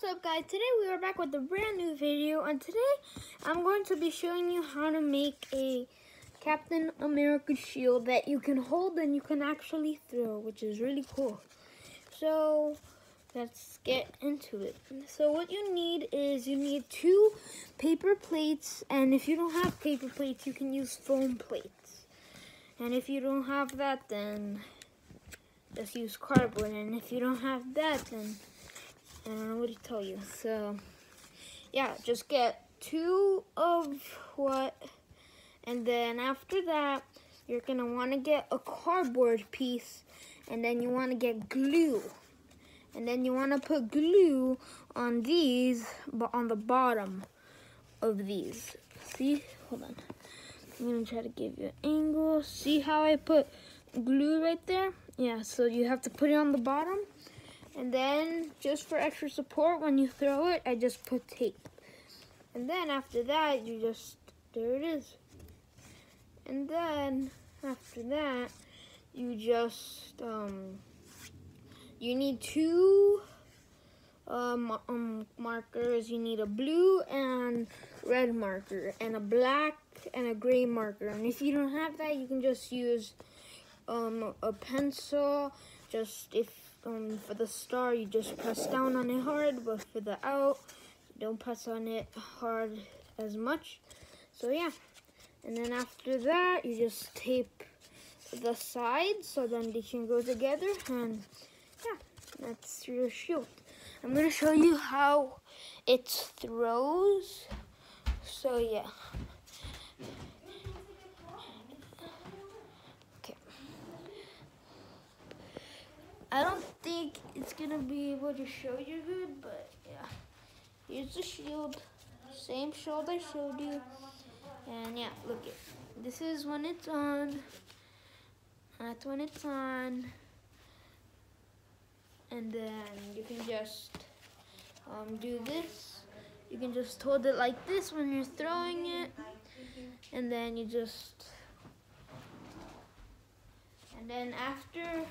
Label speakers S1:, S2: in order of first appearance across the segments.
S1: What's up guys? Today we are back with a brand new video and today I'm going to be showing you how to make a Captain America shield that you can hold and you can actually throw which is really cool. So let's get into it. So what you need is you need two paper plates and if you don't have paper plates you can use foam plates. And if you don't have that then just use cardboard and if you don't have that then I don't know what to tell you. So, yeah, just get two of what, and then after that, you're gonna want to get a cardboard piece, and then you want to get glue, and then you want to put glue on these, but on the bottom of these. See? Hold on. I'm gonna try to give you an angle. See how I put glue right there? Yeah, so you have to put it on the bottom and then just for extra support when you throw it, I just put tape. And then after that, you just, there it is. And then after that, you just, um, you need two um, um, markers. You need a blue and red marker and a black and a gray marker. And if you don't have that, you can just use um, a pencil. Just if um, for the star, you just press down on it hard, but for the out, don't press on it hard as much. So yeah, and then after that, you just tape the sides so then they can go together, and yeah, that's your shield. I'm gonna show you how it throws. So yeah. I don't think it's gonna be able to show you good, but yeah. Here's the shield, same shield I showed you. And yeah, look it. This is when it's on. That's when it's on. And then you can just um, do this. You can just hold it like this when you're throwing it. And then you just, and then after,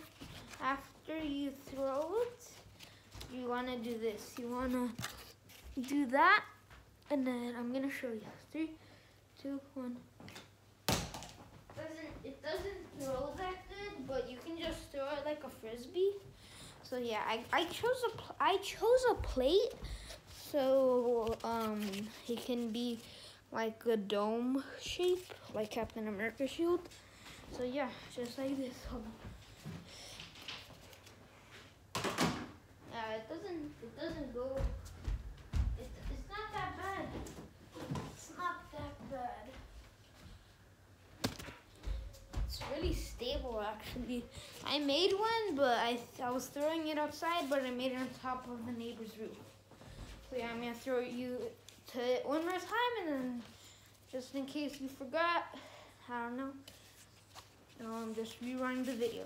S1: you throw it, you want to do this. You want to do that, and then I'm going to show you. Three, two, one. Doesn't, it doesn't throw that good, but you can just throw it like a frisbee. So yeah, I, I chose a I chose a plate so um it can be like a dome shape, like Captain America shield. So yeah, just like this. Hold on. It doesn't, go, it, it's not that bad. It's not that bad. It's really stable actually. I made one, but I, I was throwing it outside, but I made it on top of the neighbor's roof. So yeah, I'm gonna throw you to it one more time and then just in case you forgot, I don't know, I'm just rerunning the video.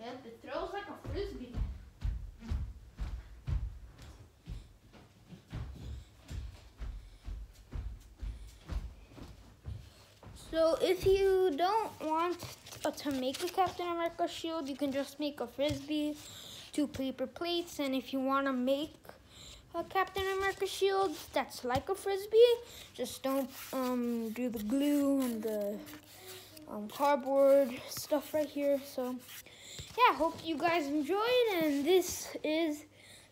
S1: Yep, it throws like a frisbee. So if you don't want to make a Captain America shield, you can just make a frisbee, two paper plates, and if you want to make a Captain America shield that's like a frisbee, just don't um, do the glue and the um, cardboard stuff right here. So yeah, hope you guys enjoyed, and this is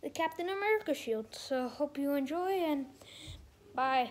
S1: the Captain America shield. So hope you enjoy, and bye.